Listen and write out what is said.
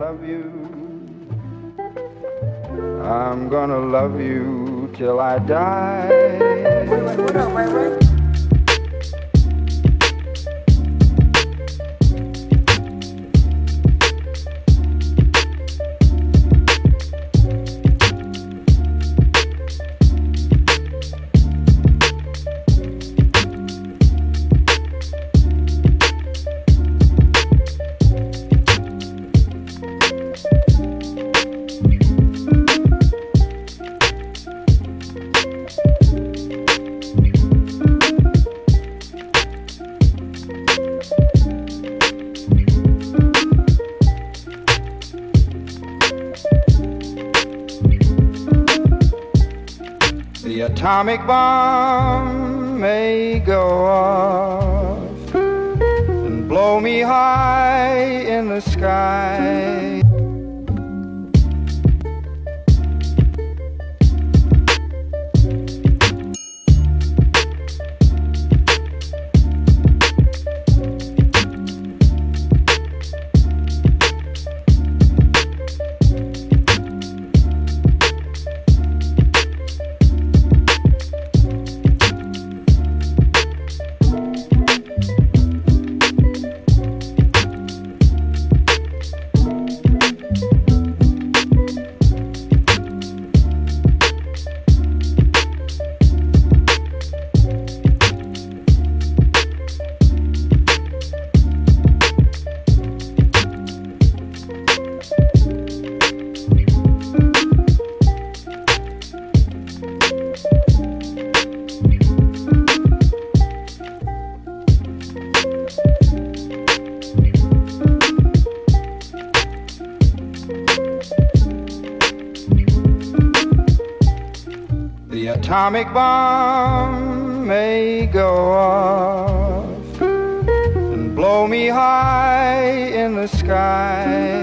love you. I'm gonna love you till I die. The atomic bomb may go off and blow me high in the sky. Atomic bomb may go off and blow me high in the sky.